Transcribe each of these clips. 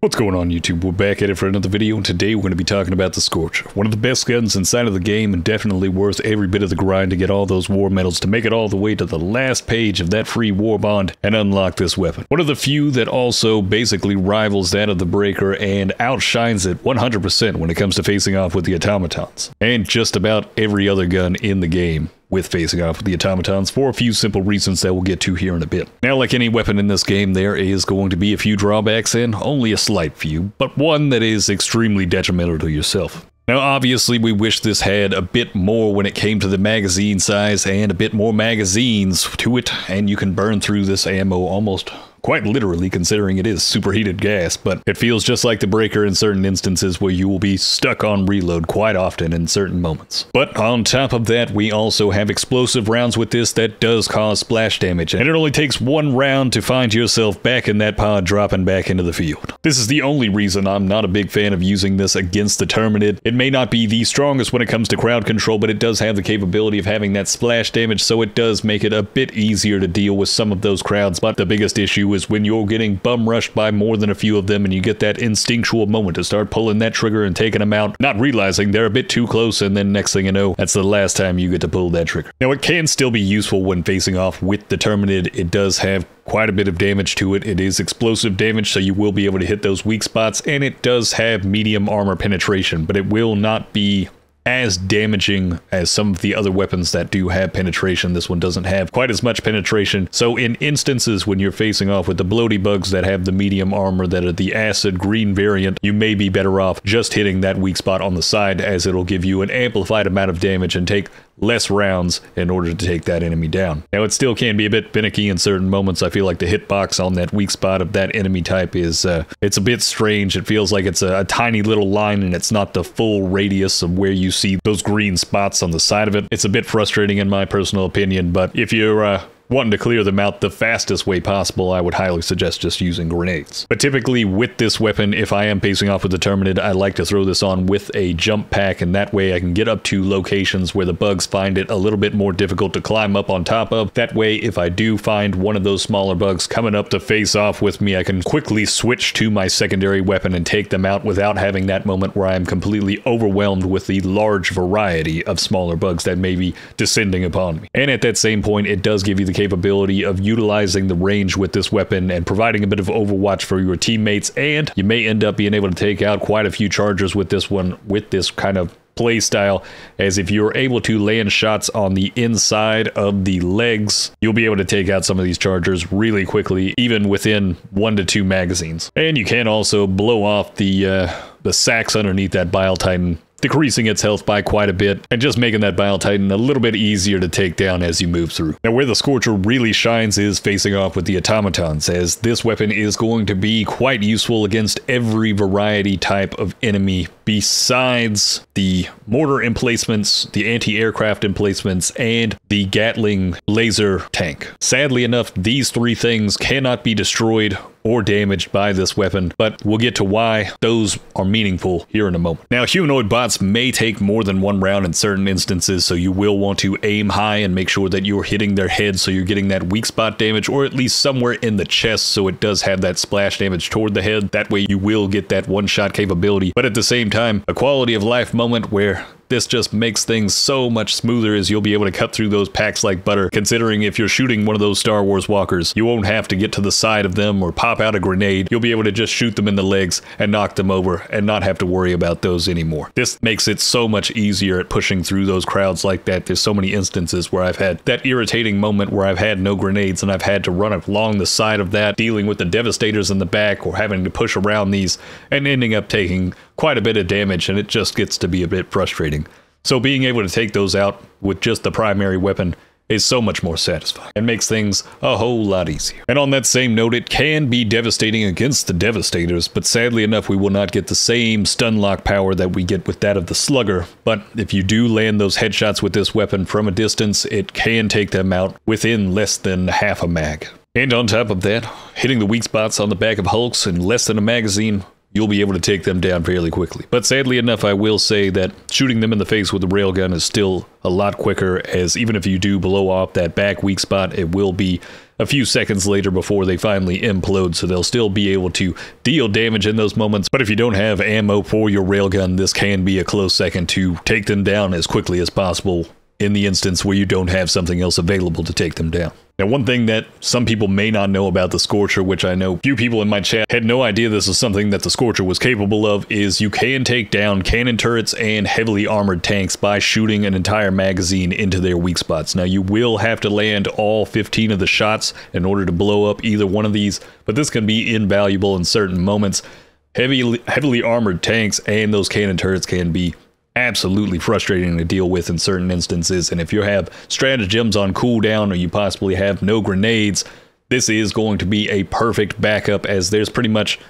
What's going on YouTube? We're back at it for another video and today we're going to be talking about the Scorch. One of the best guns inside of the game and definitely worth every bit of the grind to get all those war medals to make it all the way to the last page of that free war bond and unlock this weapon. One of the few that also basically rivals that of the Breaker and outshines it 100% when it comes to facing off with the automatons. And just about every other gun in the game with facing off the automatons for a few simple reasons that we'll get to here in a bit. Now, like any weapon in this game, there is going to be a few drawbacks and only a slight few, but one that is extremely detrimental to yourself. Now, obviously, we wish this had a bit more when it came to the magazine size and a bit more magazines to it, and you can burn through this ammo almost quite literally considering it is superheated gas, but it feels just like the breaker in certain instances where you will be stuck on reload quite often in certain moments. But on top of that, we also have explosive rounds with this that does cause splash damage, and it only takes one round to find yourself back in that pod dropping back into the field. This is the only reason I'm not a big fan of using this against the Terminid. It may not be the strongest when it comes to crowd control, but it does have the capability of having that splash damage, so it does make it a bit easier to deal with some of those crowds, but the biggest issue is when you're getting bum rushed by more than a few of them and you get that instinctual moment to start pulling that trigger and taking them out, not realizing they're a bit too close, and then next thing you know, that's the last time you get to pull that trigger. Now, it can still be useful when facing off with the Terminid. It does have quite a bit of damage to it. It is explosive damage, so you will be able to hit those weak spots, and it does have medium armor penetration, but it will not be as damaging as some of the other weapons that do have penetration. This one doesn't have quite as much penetration. So in instances when you're facing off with the bloaty bugs that have the medium armor that are the acid green variant, you may be better off just hitting that weak spot on the side as it'll give you an amplified amount of damage and take less rounds in order to take that enemy down. Now, it still can be a bit finicky in certain moments. I feel like the hitbox on that weak spot of that enemy type is, uh, it's a bit strange. It feels like it's a, a, tiny little line and it's not the full radius of where you see those green spots on the side of it. It's a bit frustrating in my personal opinion, but if you're uh, wanting to clear them out the fastest way possible, I would highly suggest just using grenades. But typically with this weapon, if I am pacing off with the Terminid, I like to throw this on with a jump pack, and that way I can get up to locations where the bugs find it a little bit more difficult to climb up on top of. That way, if I do find one of those smaller bugs coming up to face off with me, I can quickly switch to my secondary weapon and take them out without having that moment where I am completely overwhelmed with the large variety of smaller bugs that may be descending upon me. And at that same point, it does give you the capability of utilizing the range with this weapon and providing a bit of overwatch for your teammates. And you may end up being able to take out quite a few chargers with this one, with this kind of play style as if you're able to land shots on the inside of the legs you'll be able to take out some of these chargers really quickly even within one to two magazines and you can also blow off the uh, the sacks underneath that bile titan decreasing its health by quite a bit, and just making that Bile Titan a little bit easier to take down as you move through. Now, where the Scorcher really shines is facing off with the automatons, as this weapon is going to be quite useful against every variety type of enemy besides the mortar emplacements, the anti-aircraft emplacements, and the Gatling laser tank. Sadly enough, these three things cannot be destroyed or damaged by this weapon, but we'll get to why those are meaningful here in a moment. Now, humanoid bots may take more than one round in certain instances, so you will want to aim high and make sure that you're hitting their head so you're getting that weak spot damage, or at least somewhere in the chest so it does have that splash damage toward the head. That way you will get that one-shot capability, but at the same time, a quality of life moment where this just makes things so much smoother as you'll be able to cut through those packs like butter, considering if you're shooting one of those Star Wars walkers, you won't have to get to the side of them or pop out a grenade. You'll be able to just shoot them in the legs and knock them over and not have to worry about those anymore. This makes it so much easier at pushing through those crowds like that. There's so many instances where I've had that irritating moment where I've had no grenades and I've had to run along the side of that, dealing with the devastators in the back or having to push around these and ending up taking quite a bit of damage and it just gets to be a bit frustrating. So being able to take those out with just the primary weapon is so much more satisfying and makes things a whole lot easier. And on that same note, it can be devastating against the Devastators, but sadly enough, we will not get the same stun lock power that we get with that of the Slugger. But if you do land those headshots with this weapon from a distance, it can take them out within less than half a mag. And on top of that, hitting the weak spots on the back of Hulks in less than a magazine you'll be able to take them down fairly quickly. But sadly enough, I will say that shooting them in the face with a railgun is still a lot quicker, as even if you do blow off that back weak spot, it will be a few seconds later before they finally implode, so they'll still be able to deal damage in those moments. But if you don't have ammo for your railgun, this can be a close second to take them down as quickly as possible in the instance where you don't have something else available to take them down. Now, one thing that some people may not know about the Scorcher, which I know few people in my chat had no idea this is something that the Scorcher was capable of, is you can take down cannon turrets and heavily armored tanks by shooting an entire magazine into their weak spots. Now, you will have to land all 15 of the shots in order to blow up either one of these, but this can be invaluable in certain moments. Heavy, heavily armored tanks and those cannon turrets can be absolutely frustrating to deal with in certain instances. And if you have stratagems on cooldown or you possibly have no grenades, this is going to be a perfect backup as there's pretty much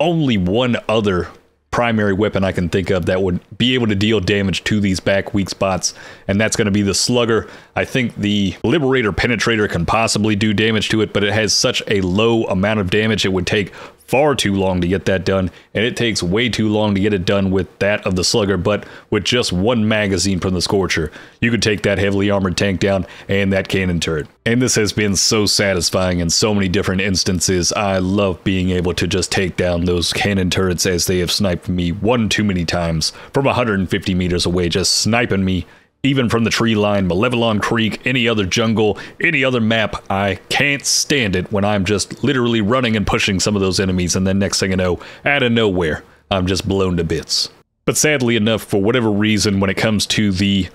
only one other primary weapon I can think of that would be able to deal damage to these back weak spots, and that's going to be the Slugger. I think the Liberator Penetrator can possibly do damage to it, but it has such a low amount of damage it would take far too long to get that done, and it takes way too long to get it done with that of the Slugger, but with just one magazine from the Scorcher, you could take that heavily armored tank down and that cannon turret. And this has been so satisfying in so many different instances. I love being able to just take down those cannon turrets as they have sniped me one too many times from 150 meters away, just sniping me even from the tree line, Malevelon Creek, any other jungle, any other map, I can't stand it when I'm just literally running and pushing some of those enemies, and then next thing you know, out of nowhere, I'm just blown to bits. But sadly enough, for whatever reason, when it comes to the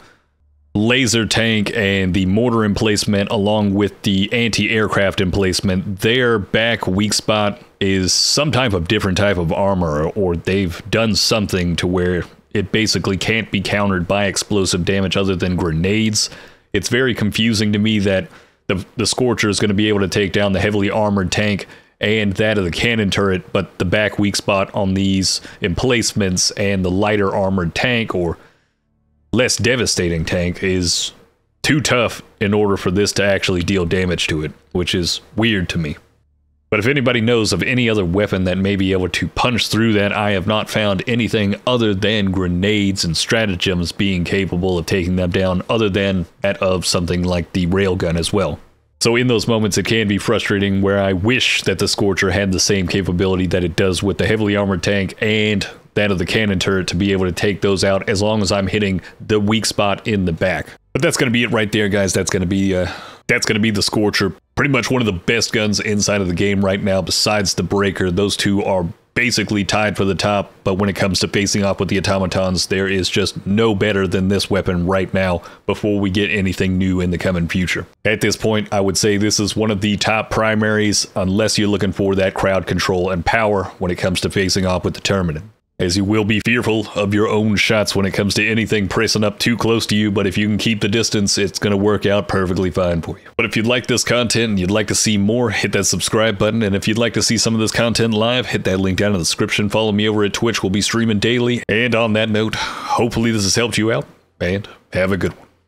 laser tank and the mortar emplacement along with the anti-aircraft emplacement, their back weak spot is some type of different type of armor or they've done something to where it basically can't be countered by explosive damage other than grenades. It's very confusing to me that the, the Scorcher is going to be able to take down the heavily armored tank and that of the cannon turret, but the back weak spot on these emplacements and the lighter armored tank or less devastating tank is too tough in order for this to actually deal damage to it, which is weird to me. But if anybody knows of any other weapon that may be able to punch through that, I have not found anything other than grenades and stratagems being capable of taking them down, other than that of something like the railgun as well. So in those moments, it can be frustrating where I wish that the Scorcher had the same capability that it does with the heavily armored tank and that of the cannon turret to be able to take those out as long as I'm hitting the weak spot in the back. But that's going to be it right there, guys. That's going to be uh, that's going to be the Scorcher. Pretty much one of the best guns inside of the game right now, besides the Breaker. Those two are basically tied for the top, but when it comes to facing off with the automatons, there is just no better than this weapon right now before we get anything new in the coming future. At this point, I would say this is one of the top primaries, unless you're looking for that crowd control and power when it comes to facing off with the Terminid as you will be fearful of your own shots when it comes to anything pressing up too close to you, but if you can keep the distance, it's going to work out perfectly fine for you. But if you'd like this content and you'd like to see more, hit that subscribe button, and if you'd like to see some of this content live, hit that link down in the description. Follow me over at Twitch, we'll be streaming daily. And on that note, hopefully this has helped you out, and have a good one.